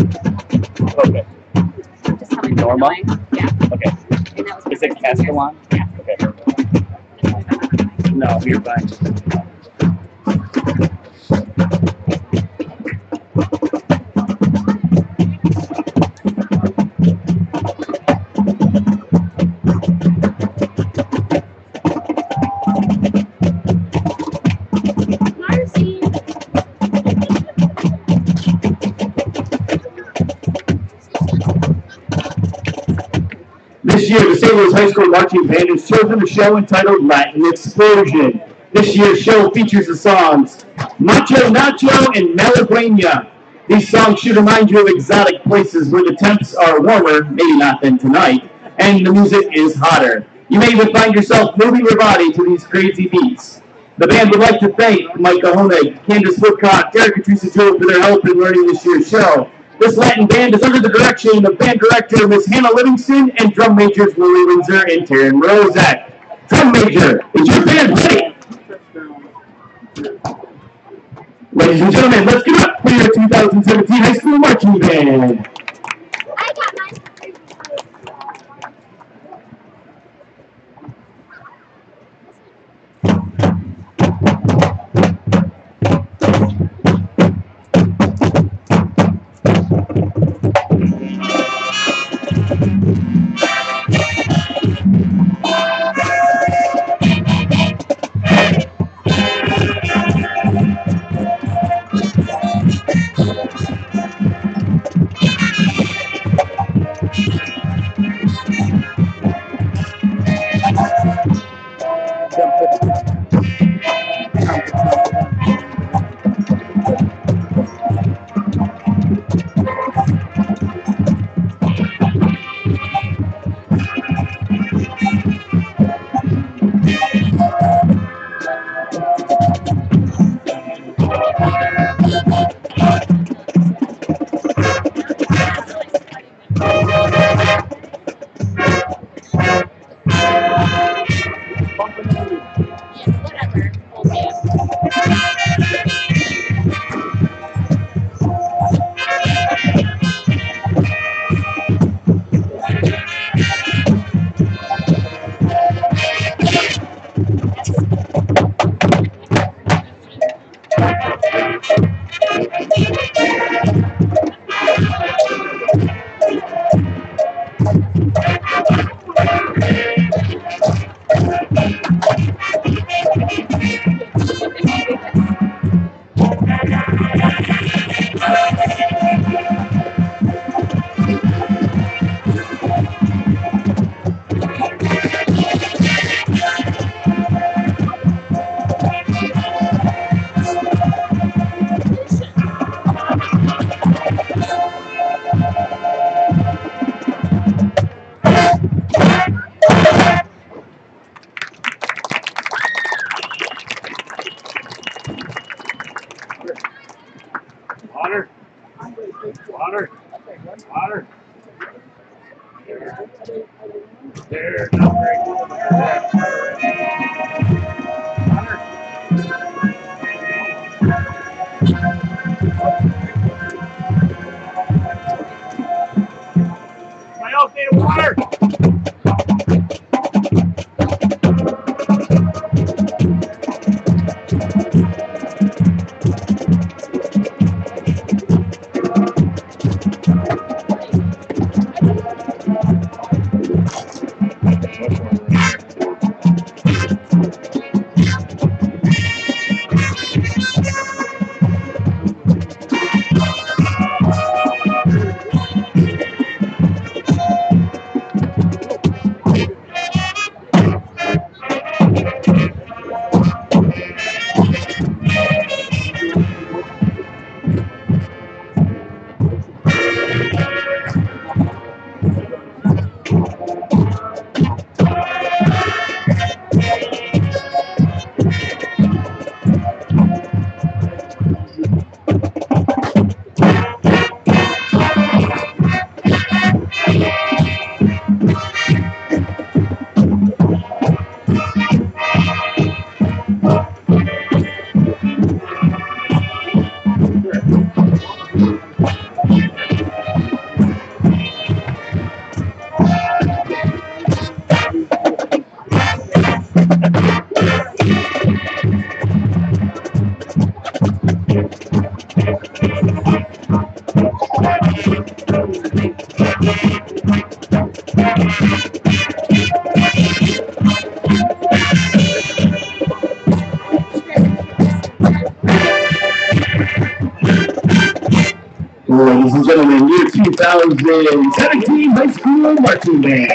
Okay. Just me Normal? what's. Yeah. Okay. And that was Is it Castellan? Yeah. Okay. Just tell me if I'm not right. No, you're fine. Year, the St. Louis High School Marching Band has chosen a show entitled Latin Explosion. This year's show features the songs Macho Nacho and Malagueña. These songs should remind you of exotic places where the temps are warmer, maybe not than tonight, and the music is hotter. You may even find yourself moving your body to these crazy beats. The band would like to thank Mike Honig, Candace Woodcock, Teresa Jewell for their help in learning this year's show. This Latin band is under the direction of band director Miss Hannah Livingston and drum majors Lily Windsor and Taryn Rozak. Drum major, is your band ready? Ladies and gentlemen, let's give up for your 2017 high school marching band. Whatever. There, not very good. Ladies and gentlemen, year 2017 high school marching band.